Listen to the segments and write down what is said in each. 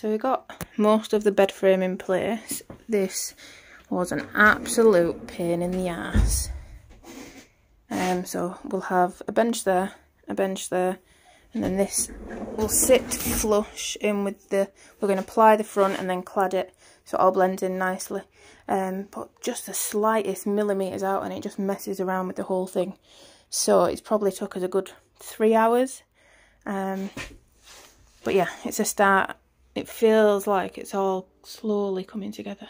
So we got most of the bed frame in place. This was an absolute pain in the ass. Um, so we'll have a bench there, a bench there, and then this will sit flush in with the, we're going to apply the front and then clad it so it all blends in nicely. Um, but just the slightest millimetres out and it just messes around with the whole thing. So it's probably took us a good three hours. Um, but yeah, it's a start. It feels like it's all slowly coming together.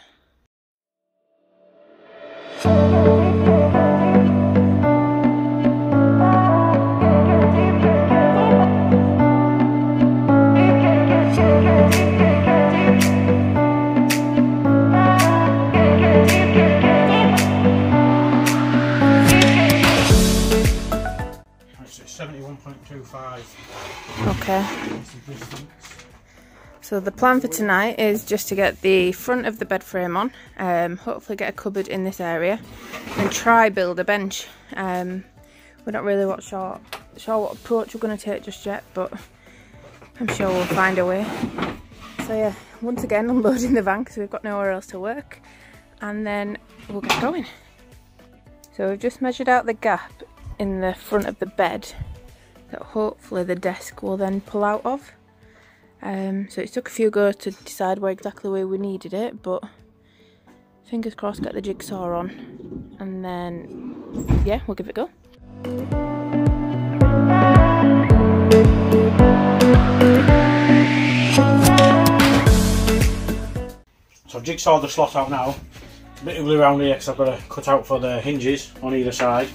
Okay. So the plan for tonight is just to get the front of the bed frame on, um, hopefully get a cupboard in this area, and try build a bench. Um, we're not really what sure, sure what approach we're going to take just yet, but I'm sure we'll find a way. So yeah, once again unloading the van because we've got nowhere else to work, and then we'll get going. So we've just measured out the gap in the front of the bed that hopefully the desk will then pull out of. Um, so it took a few goes to decide where exactly where we needed it, but fingers crossed get the jigsaw on and then yeah, we'll give it a go. So I've jigsawed the slot out now. A bit glue around here because I've got to cut out for the hinges on either side.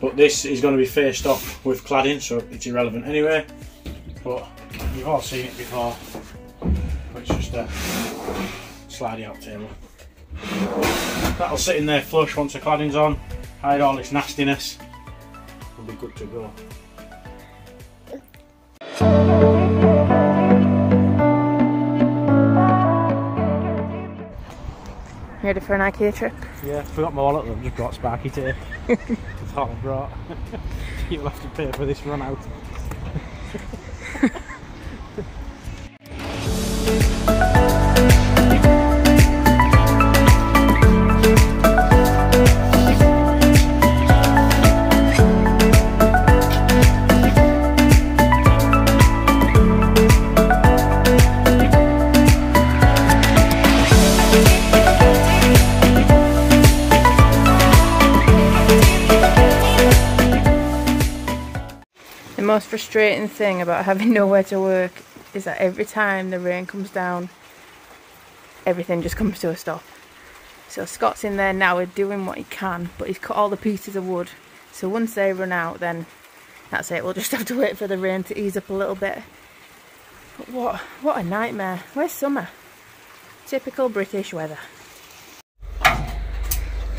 But this is going to be faced off with cladding, so it's irrelevant anyway. But you've all seen it before. It's just a slidey out table. That'll sit in there flush once the cladding's on, hide all its nastiness. We'll be good to go. Ready for an IKEA trip? Yeah, forgot my wallet I've just brought Sparky tape. That's all I brought. You'll have to pay for this run out. frustrating thing about having nowhere to work is that every time the rain comes down, everything just comes to a stop. So Scott's in there now he's doing what he can, but he's cut all the pieces of wood. So once they run out, then that's it. We'll just have to wait for the rain to ease up a little bit. But what, what a nightmare. Where's summer? Typical British weather.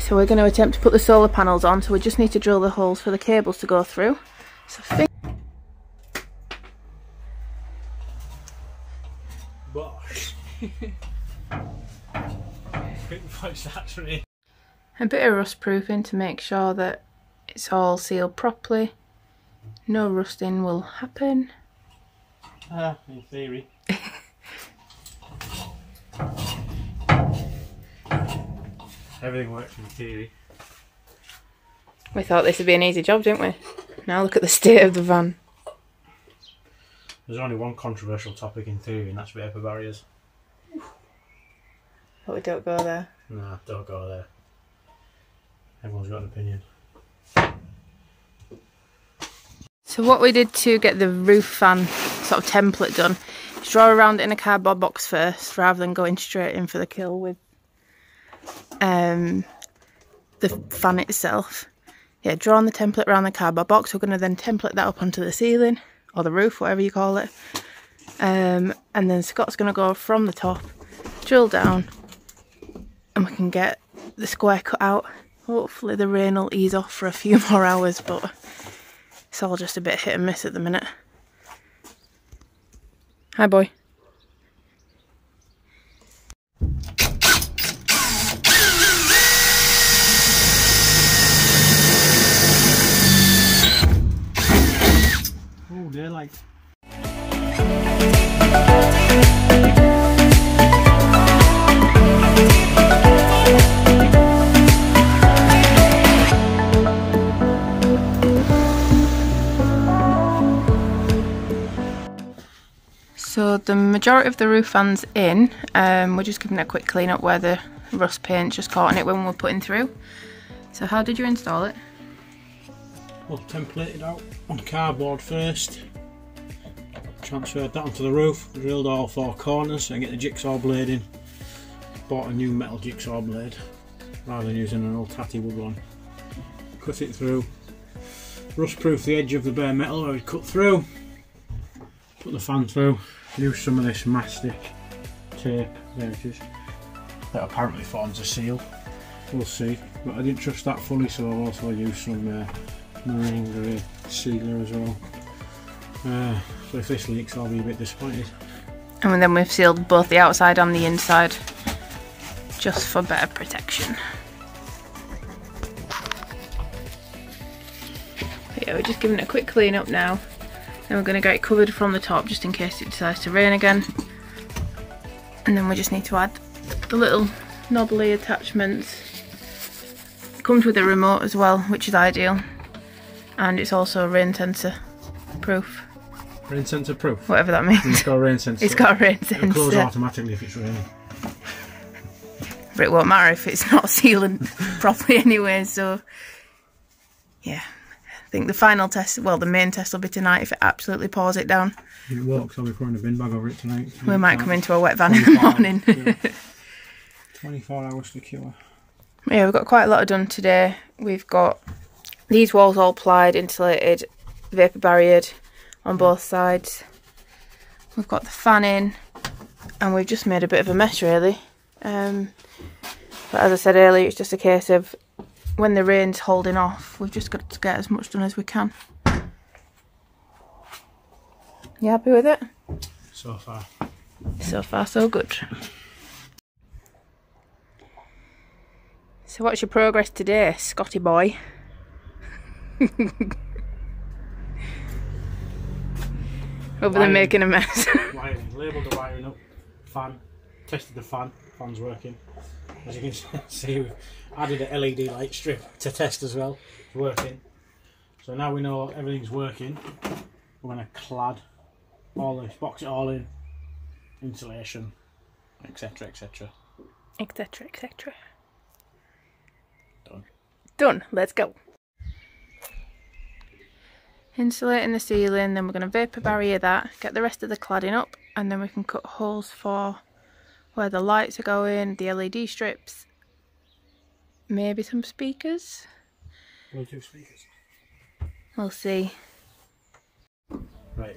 So we're going to attempt to put the solar panels on, so we just need to drill the holes for the cables to go through. So A bit of rust proofing to make sure that it's all sealed properly. No rusting will happen. Ah, uh, in theory. Everything works in theory. We thought this would be an easy job, didn't we? Now look at the state of the van. There's only one controversial topic in theory, and that's vapor barriers. But we don't go there. No, don't go there. Everyone's got an opinion. So what we did to get the roof fan sort of template done is draw around it in a cardboard box first rather than going straight in for the kill with um, the fan itself. Yeah, draw on the template around the cardboard box. We're going to then template that up onto the ceiling or the roof, whatever you call it. Um, and then Scott's going to go from the top, drill down, and we can get the square cut out. Hopefully the rain will ease off for a few more hours, but it's all just a bit hit and miss at the minute. Hi boy. So the majority of the roof fans in. Um, we're just giving it a quick clean up where the rust paint just caught on it when we we're putting through. So how did you install it? Well, templated out on cardboard first. Transferred that onto the roof, drilled all four corners and get the jigsaw blade in. Bought a new metal jigsaw blade rather than using an old tatty wood one. Cut it through. Rust proof the edge of the bare metal where we cut through. Put the fan through. Use some of this mastic tape there it is. That apparently forms a seal. We'll see. But I didn't trust that fully so I've also use some uh, marine grade sealer as well. Uh, so if this leaks I'll be a bit disappointed. And then we've sealed both the outside and the inside just for better protection. But yeah, we're just giving it a quick clean up now. Then we're going to get it covered from the top just in case it decides to rain again. And then we just need to add the little knobbly attachments. It comes with a remote as well, which is ideal. And it's also rain sensor proof. Rain sensor proof? Whatever that means. It's got a rain sensor. It's got a rain sensor. It'll close automatically if it's raining. But it won't matter if it's not sealing properly anyway, so yeah. I think the final test, well the main test will be tonight if it absolutely pours it down. If it works, I'll be throwing a bin bag over it tonight. We might come into a wet van in the morning. 24 hours to cure. yeah, we've got quite a lot done today. We've got these walls all plied, insulated, vapour barriered on both sides. We've got the fan in and we've just made a bit of a mess really. Um, but as I said earlier, it's just a case of when the rain's holding off, we've just got to get as much done as we can. You happy with it? So far. So far, so good. So, what's your progress today, Scotty boy? Other than making a mess. Wiring. Labelled the wiring up. Fan. Tested the fan. Fan's working. As you can see, we've added a LED light strip to test as well. It's working. So now we know everything's working. We're going to clad all this, box it all in, insulation, etc. etc. etc, etc. Done. Done. Let's go. Insulating the ceiling, then we're going to vapour barrier that, get the rest of the cladding up, and then we can cut holes for where the lights are going, the LED strips, maybe some speakers. Bluetooth speakers. We'll see. Right.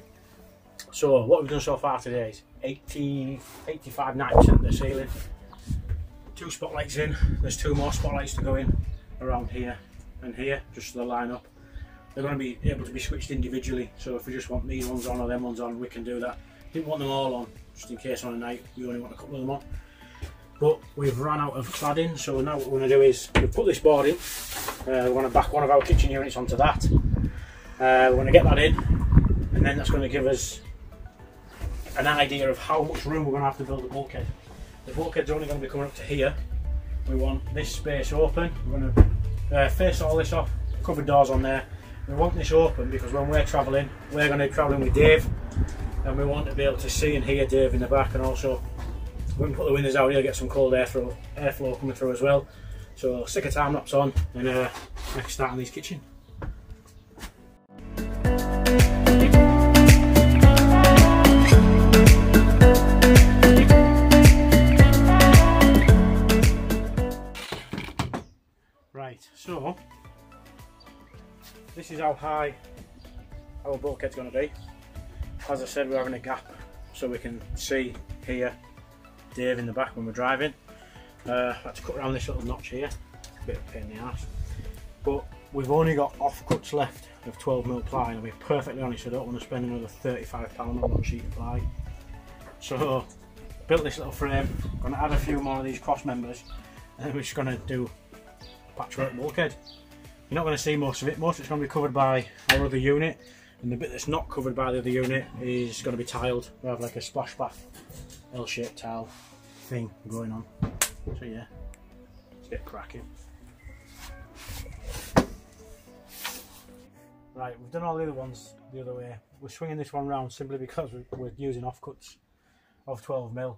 So what we've done so far today is 80, 85, 90% of the ceiling. Two spotlights in. There's two more spotlights to go in around here and here, just so they line up. They're going to be able to be switched individually. So if we just want these ones on or them ones on, we can do that. Didn't want them all on, just in case on a night we only want a couple of them on. But we've run out of cladding, so now what we're going to do is we've put this board in. Uh, we're going to back one of our kitchen units onto that. Uh, we're going to get that in, and then that's going to give us an idea of how much room we're going to have to build the bulkhead. The bulkhead's only going to be coming up to here. We want this space open. We're going to uh, face all this off, cover doors on there. We want this open because when we're travelling, we're going to be travelling with Dave, and we want to be able to see and hear Dave in the back, and also we can put the windows out here, get some cold airflow, airflow coming through as well. So stick a time lapse on, and uh, let's start on this kitchen. Right, so this is how high our bulkhead's going to be. As I said, we're having a gap so we can see, hear Dave in the back when we're driving. Uh, I had to cut around this little notch here, a bit of a pain in the ass. But we've only got offcuts left of 12mm ply, and I'll be perfectly honest, I don't want to spend another £35 on one sheet of ply. So, built this little frame, going to add a few more of these cross members, and then we're just going to do patchwork bulkhead. You're not going to see most of it, most of it's going to be covered by our other unit, and the bit that's not covered by the other unit is going to be tiled. We have like a splashback L-shaped tile thing going on. So yeah, let's get cracking. Right, we've done all the other ones the other way. We're swinging this one round simply because we're, we're using offcuts of 12 mil.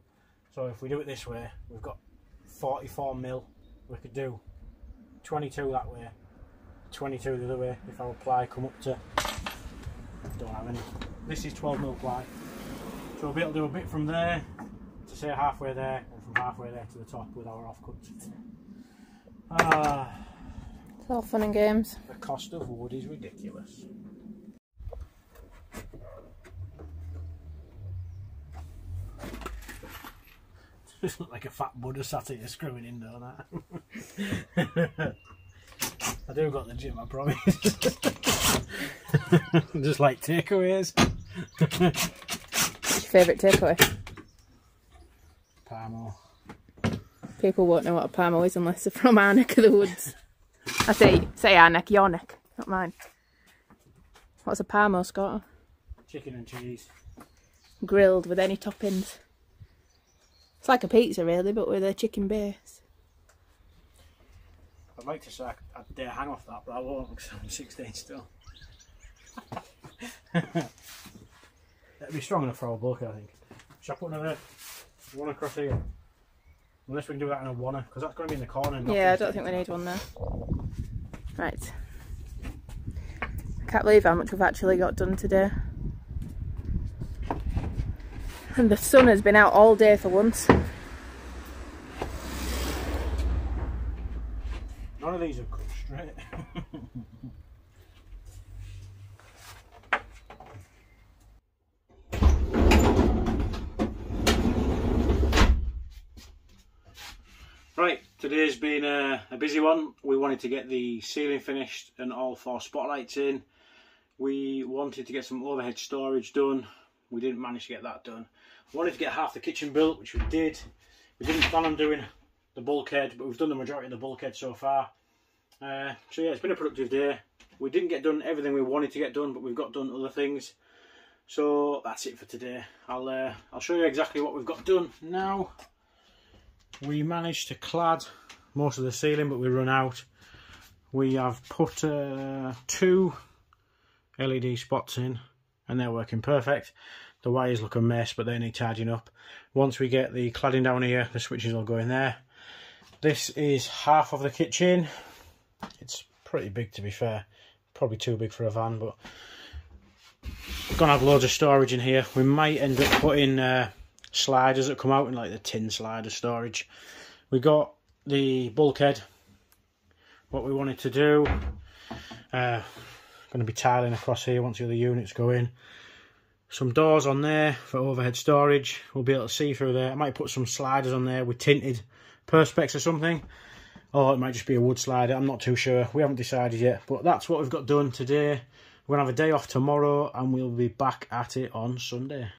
So if we do it this way, we've got 44 mil. We could do 22 that way, 22 the other way. If our ply come up to, don't have any. This is 12 mil ply. So we'll be able to do a bit from there to say halfway there, and from halfway there to the top with our offcuts. Ah, It's all fun and games. the cost of wood is ridiculous. Just look like a fat Buddha sat here screwing in, don't I? I do got the gym, I promise. Just like takeaways. What's your favourite takeaway? Parmo. People won't know what a Parmo is unless they're from our neck of the woods. I say, say our neck, your neck, not mine. What's a Parmo, Scott? Chicken and cheese. Grilled with any toppings. It's like a pizza, really, but with a chicken base. I'd like to say I- I'd dare hang off that, but I won't because I'm 16 still. That'd be strong enough for our bulk, I think. Shall I put another one across here? Unless we can do that in a one, because that's going to be in the corner. not Yeah, I don't think we need one there. Right. I can't believe how much we've actually got done today. And the sun has been out all day for once. None of these have come straight. Right, today's been a, a busy one. We wanted to get the ceiling finished and all four spotlights in. We wanted to get some overhead storage done. We didn't manage to get that done. Wanted to get half the kitchen built, which we did. We didn't plan on doing the bulkhead, but we've done the majority of the bulkhead so far. Uh, so yeah, it's been a productive day. We didn't get done everything we wanted to get done, but we've got done other things. So that's it for today. I'll uh, I'll show you exactly what we've got done now. We managed to clad most of the ceiling, but we run out. We have put uh, two LED spots in, and they're working perfect. The wires look a mess, but they need tidying up. Once we get the cladding down here, the switches will go in there. This is half of the kitchen. It's pretty big to be fair. Probably too big for a van, but we're gonna have loads of storage in here. We might end up putting uh, sliders that come out in like the tin slider storage. We got the bulkhead. What we wanted to do, uh, going to be tiling across here once the other units go in. Some doors on there for overhead storage. We'll be able to see through there. I might put some sliders on there with tinted perspex or something. Or it might just be a wood slider. I'm not too sure. We haven't decided yet. But that's what we've got done today. We're to have a day off tomorrow and we'll be back at it on Sunday.